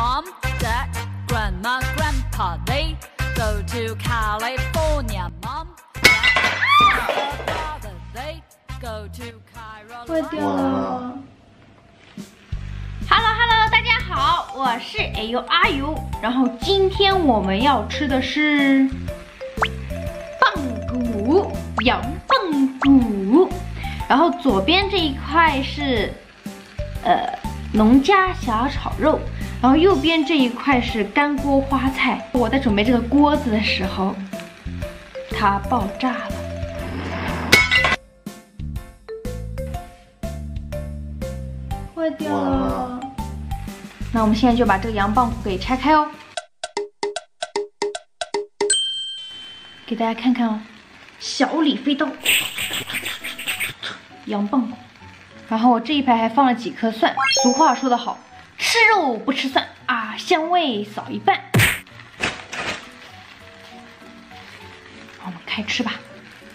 Mom, Dad, Grandma, Grandpa, they go to California. Mom, Dad, Father, they go to Cairo. 掉了。Hello Hello，大家好，我是 AU 阿 U，。然后今天我们要吃的是棒骨羊棒骨，然后左边这一块是呃农家小炒肉，然后右边这一块是干锅花菜。我在准备这个锅子的时候，它爆炸了。坏掉了。那我们现在就把这个羊棒骨给拆开哦，给大家看看哦，小李飞刀，羊棒骨，然后我这一排还放了几颗蒜。俗话说得好，吃肉不吃蒜啊，香味少一半。我们开吃吧，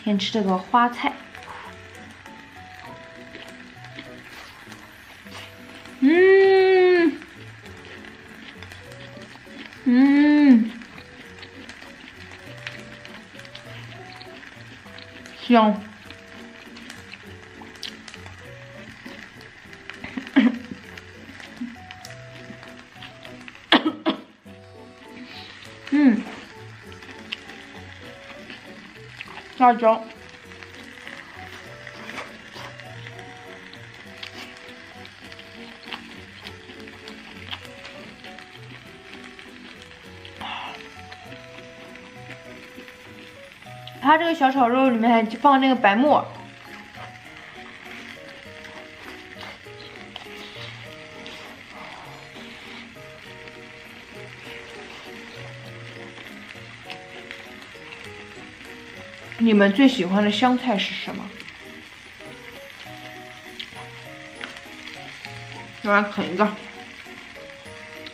先吃这个花菜。嗯，嗯，香。辣椒。它这个小炒肉里面还放那个白木你们最喜欢的香菜是什么？我来啃一个，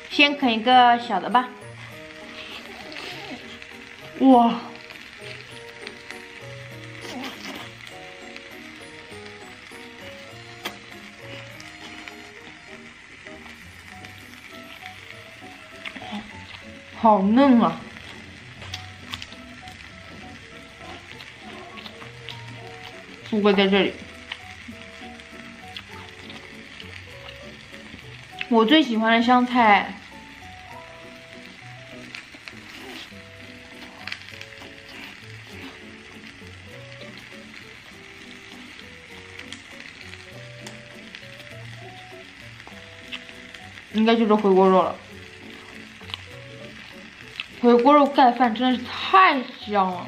先啃一个小的吧。哇！好嫩啊！富贵在这里，我最喜欢的香菜，应该就是回锅肉了。回锅肉盖饭真的是太香了。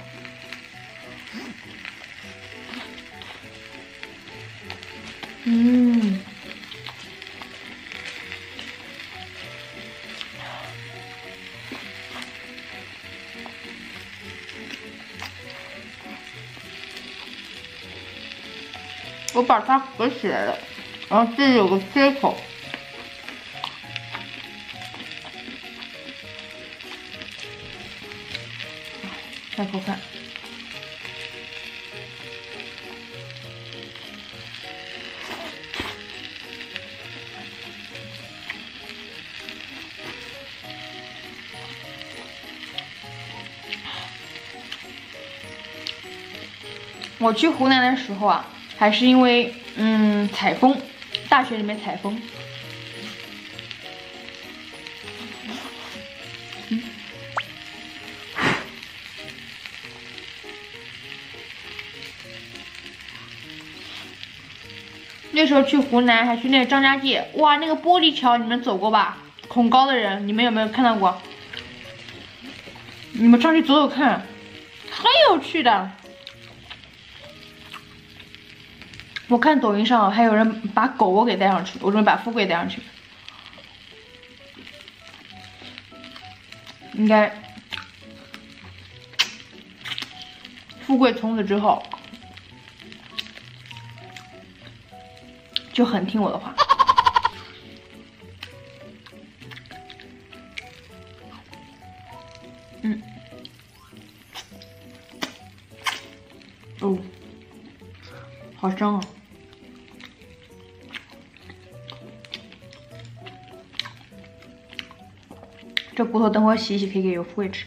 我把它合起来了，然后这里有个缺口。开口看，我去湖南的时候啊，还是因为嗯采风，大学里面采风。那时候去湖南还去那个张家界，哇，那个玻璃桥你们走过吧？恐高的人，你们有没有看到过？你们上去走走看，很有趣的。我看抖音上还有人把狗狗给带上去，我准备把富贵带上去。应该，富贵从此之后就很听我的话。嗯，哦，好香啊！这骨头等会洗洗，可以给尤富贵吃。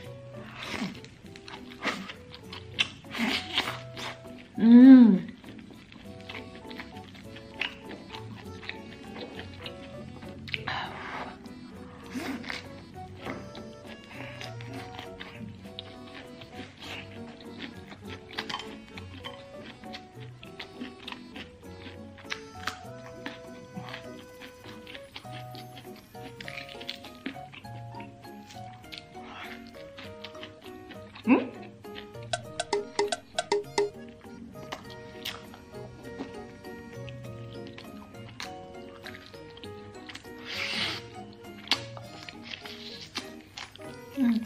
嗯，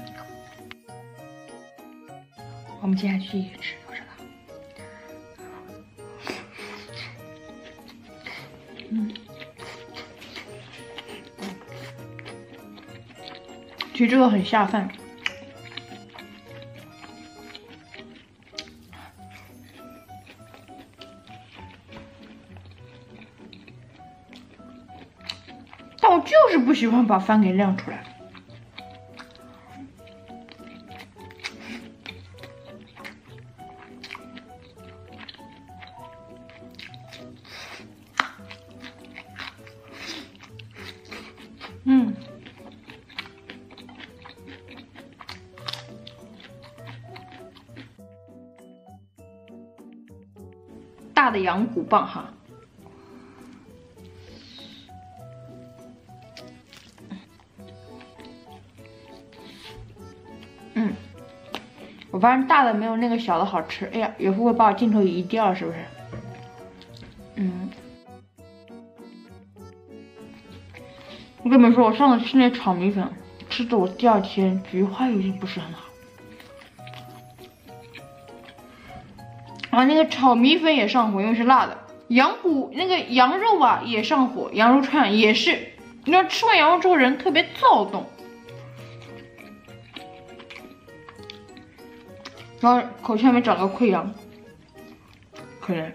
我们接下去一吃，有这个。嗯，其实这个很下饭。但我就是不喜欢把饭给亮出来。骨棒哈。嗯，我发现大的没有那个小的好吃。哎呀，岳父会把我镜头移掉，是不是？嗯，我跟你们说，我上次吃那炒米粉，吃的我第二天菊花有点不是很好。啊，那个炒米粉也上火，因为是辣的。羊骨那个羊肉啊也上火，羊肉串也是。你知道吃完羊肉之后人特别躁动。然后口腔里面长个溃疡，可能。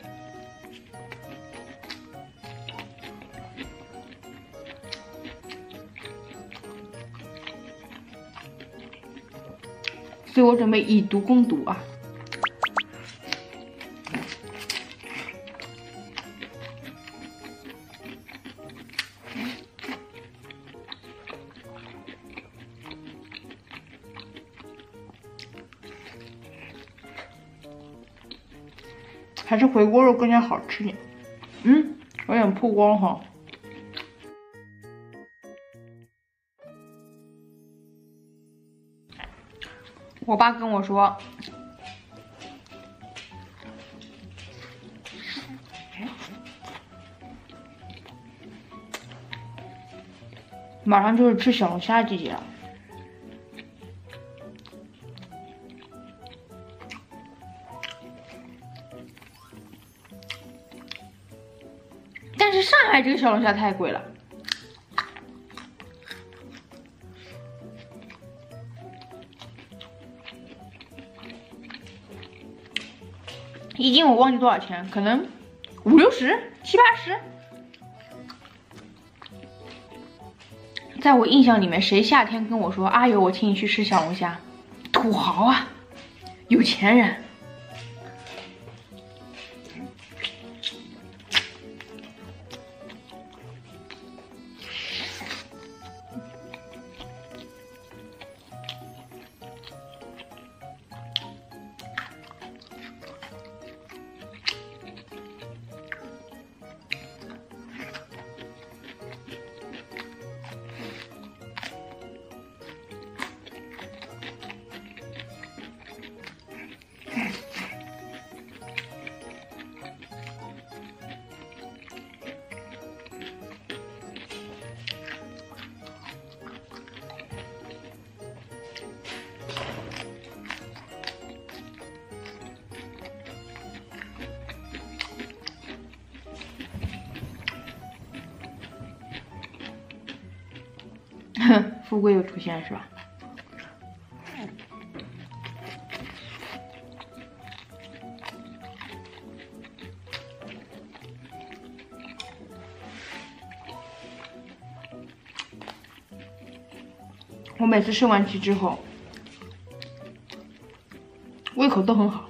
所以我准备以毒攻毒啊。还是回锅肉更加好吃点。嗯，有点曝光哈。我爸跟我说，马上就是吃小龙虾季节了。这个小龙虾太贵了，一斤我忘记多少钱，可能五六十、七八十。在我印象里面，谁夏天跟我说阿友，我请你去吃小龙虾，土豪啊，有钱人。富贵又出现是吧？我每次生完气之后，胃口都很好。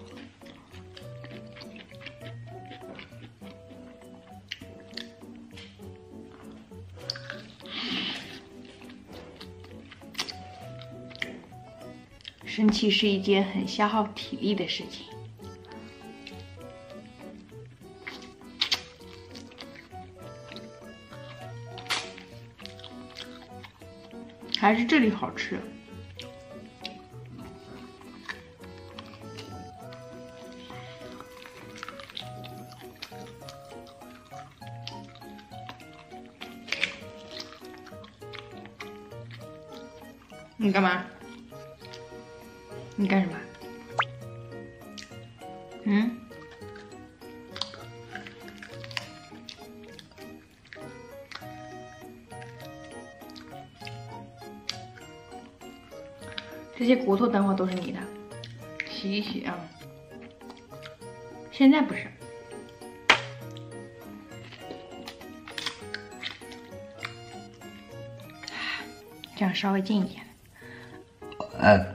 气是一件很消耗体力的事情。还是这里好吃。你干嘛？你干什么？嗯？这些骨头等会都是你的，洗一洗啊。现在不是，这样稍微近一点。嗯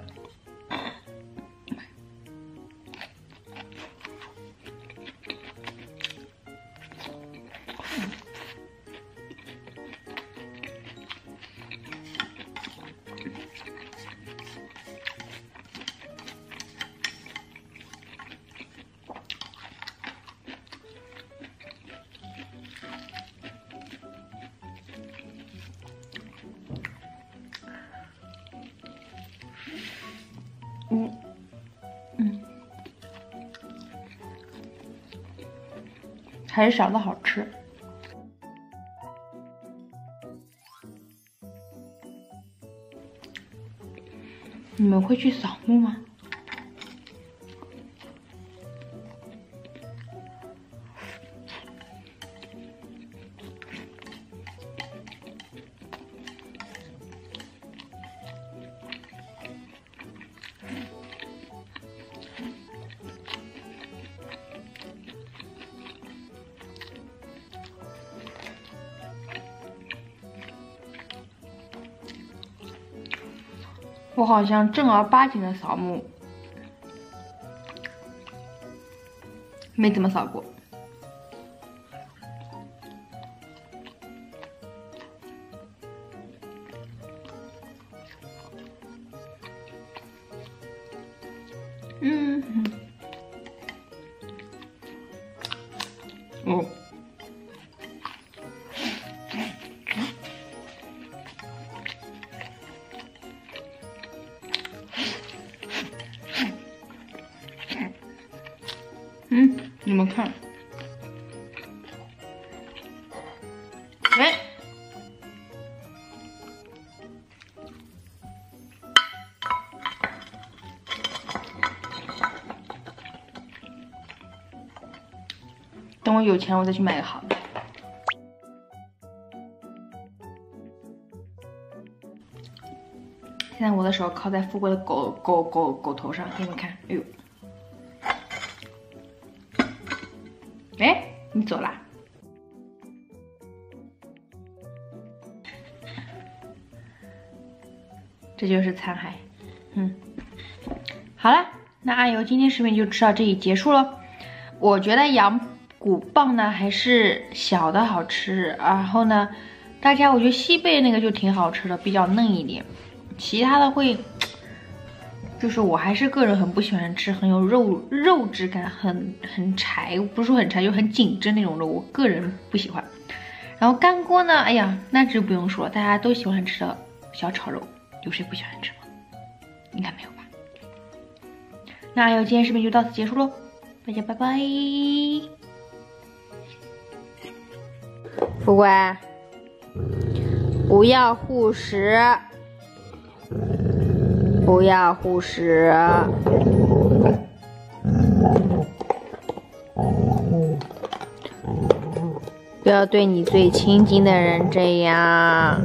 还是小的好吃。你们会去扫墓吗？我好像正儿八经的扫墓没怎么扫过。你们看，哎，等我有钱，我再去买个好的。现在我的手靠在富贵的狗狗狗狗头上，给你们看，哎呦。哎，你走啦？这就是残骸。嗯，好了，那阿尤今天视频就吃到这里结束了。我觉得羊骨棒呢还是小的好吃，然后呢，大家我觉得西贝那个就挺好吃的，比较嫩一点，其他的会。就是我还是个人很不喜欢吃很有肉肉质感，很很柴，不是说很柴，就很紧致那种肉，我个人不喜欢。然后干锅呢，哎呀，那就不用说，大家都喜欢吃的小炒肉，有谁不喜欢吃吗？应该没有吧？那有今天视频就到此结束喽，大家拜拜。富贵，不要护食。不要护食，不要对你最亲近的人这样。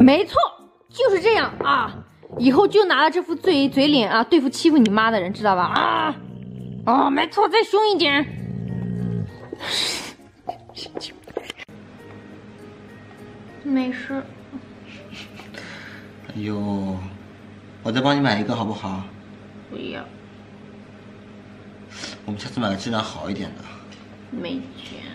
没错，就是这样啊！以后就拿着这副嘴嘴脸啊，对付欺负你妈的人，知道吧？啊！哦，没错，再凶一点。没事。哎呦，我再帮你买一个好不好？不要，我们下次买个质量好一点的。没钱。